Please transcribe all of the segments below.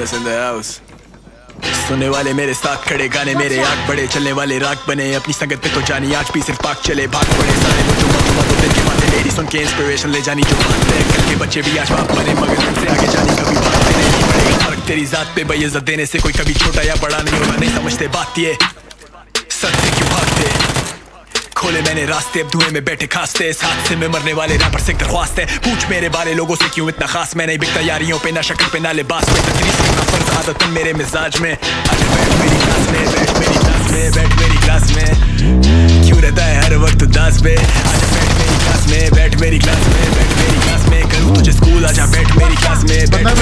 Jonas in the house. सुनने वाले मेरे साथ खड़े, गाने मेरे आग बड़े, चलने वाले राग बने। अपनी संगत पे तो जानी, आज भी सिर्फ़ पाक चले, भाग पड़े सारे। वो जो मत मत दिल की बातें मेरी सुन के इंस्पिरेशन ले जानी। जो बात है कल के बच्चे भी आज बाप बने, मगर तुमसे आगे जाने कभी बात नहीं पड़ेगा। फ़र्क तेरी जात पे बेइज्जत देने से कोई कभी छोटा या बड़ा नहीं होगा, नहीं समझते बात ये। सच से क्यों भागते? खोले मैंने रास्ते, अब धुएँ में बैठे खासते। इस हादसे में मरने वाले रैपर से दरख्वास्त है पूछ मेरे बारे, लोगों से क्यों इतना खास? मैं नहीं बिकता यारियों पे, ना शक्ल पे, ना लिबास पे। तदरीस करना फ़र्ज़ आदत मेरे मिजाज में। आज बैठ मेरी क्लास में, बैठ मेरी क्लास में, बैठ मेरी क्लास में। क्यों रहता है हर वक्त उदास पे? आज बैठ मेरी क्लास में, बैठ मेरी क्लास में, बैठ मेरी क्लास में। करूँ तुझे स्कूल आजा बैठ मेरी क्लास में, बैठ।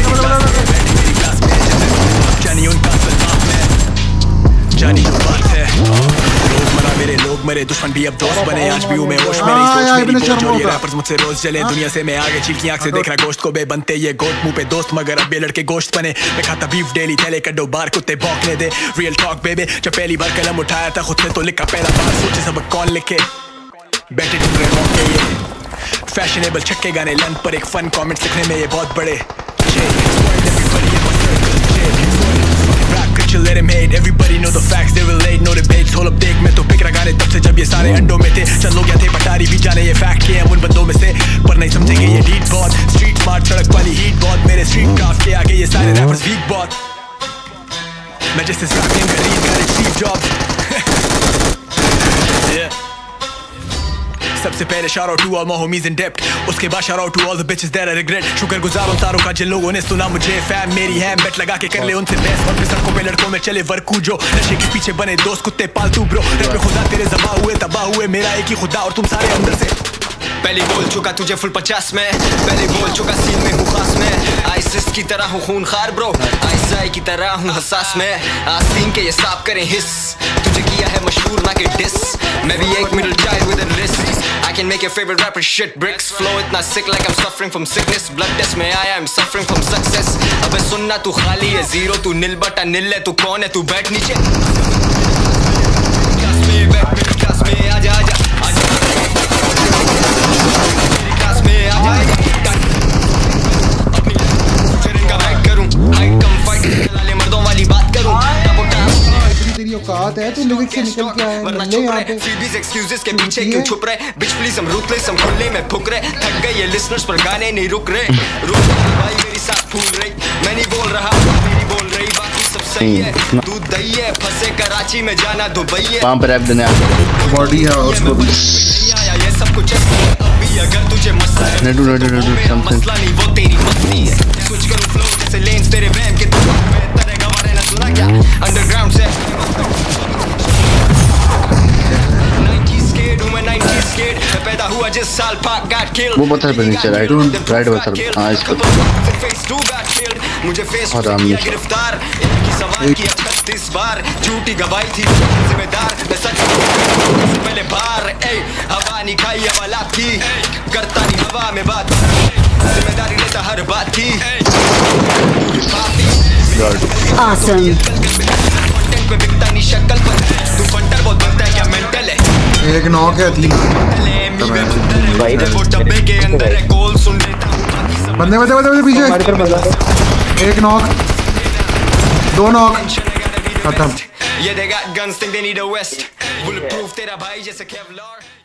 मेरे दुश्मन भी अब दोस्त बने आज भी हूँ मैं होश में नहीं सोच मेरी बोझ और ये रैपर्स मुझसे रोज चले दुनिया से मैं आगे चील की आँख से देख रहा गोश्त को बे बनते ये गोट मुँह पे दोस्त मगर अब ये लड़के गोश्त बने। मैं खाता बीफ डेली थैले कड्डो बार कुत्ते भौंकने दे। रियल टॉक बेबे जब पहली बार कलम उठाया था खुद से तो लिखा पहला बार सोचे सब कौन लिखे। बैठे ढूंढ रहे मौके ये। फैशनेबल छक्के गाने लन पर एक फन कमेंट लिखने में ये बहुत बड़े। सारे अंडों में थे। चल लोग थे पटारी, भी जाने ये फैक्ट के हैं उन बंदों में से। पर नहीं समझेंगे ये डीट बहुत। स्ट्रीट स्मार्ट सड़क वाली हीट बहुत। मेरे स्ट्रीट क्राफ्ट के आगे ये सारे रैपर्स वीक बहुत। मैं जैसे इस का लीड गाने स्टीव जॉब्स yeah. सबसे पहले shout out to all my homies in depth उसके बाद shout out to all the bitches that I regret शुक्र गुजार उन तारों का जिन लोगों ने सुना मुझे. फैम मेरी है बेट लगा के कर ले उनसे बेस्ट और फिर सड़कों पे लड़कों में चले वर्कू जो. नशे के पीछे बने दोस्त, कुत्ते पालतू ब्रो रब खुदा तेरे जबा हुए, तबाह हुए. मेरा एक ही खुदा और तुम सारे अंदर से. पहले बोल चुका तुझे फुल पचास में. पहले बोल चुका सीन में हूँ खास में. आइसिस की तरह हूँ खून खार ब्रो आइसाई की तरह हूँ हसास में. आस्तीन के ये साफ़ करें हिस तुझे किया है मशहूर ना के डिस मैं भी एक middle child with wrist I can make your favorite rapper shit bricks flow इतना sick like I'm suffering from sickness blood test में आया I'm suffering from success अबे सुनना तू खाली है ज़ीरो तू नील बटा नील है तू कौन है तू बैठ आजा आजा आजा तेरी है तू लिरिक्स से निकल के वरना नल्ले यहाँ रहे पे फ्रीबीज एक्सक्यूजेस के पीछे क्यों छुप रहे? बिच प्लीज़ हम रूथलेस हम खुले में फुक रहे। थक गए ये लिसनर्स पर गाने नहीं रुक रहे। रुक भाई मेरी सांस फूल रही। मैं नहीं बोल रहा मेरी बोल रही बाकी सब सही है। तू दही है फंसे कराची में जाना दुबई है। वहाँ पर रैप देने बॉडी है उसको भी। ये सब कुछ है। अभी अगर तुझे मसला है नडू, नडू, तो नडू, something. मसला नहीं वो तेरी मस्ती है। स्विच करूँ फ्लो जैसे लेन्स तेरे वैम के मैं पैदा हुआ जिस साल पाक killed वो पत्थर पे नीचे, right? Right पत्थर पे, हाँ, इसको। फेस टू got killed मुझे फेस किया गिरफ़्तार। इनकी सवाल किया 36 बार। झूठी गवाही थी जिम्मेदार। मैं सच पहले बार। ए हवा नहीं खाई करता नहीं हवा में बात ज़िम्मेदारी लेता हर बात की। Awesome. पे बिकता नहीं शक्ल पर। तू फंटर बहुत बनता है क्या मेंटल है? एक नॉक है अतली बंदे बंदे बंदे बंदे पीछे। एक नॉक दो नॉक खत्म। ये देगा guns think they need a vest bulletproof तेरा भाई जैसे केवलर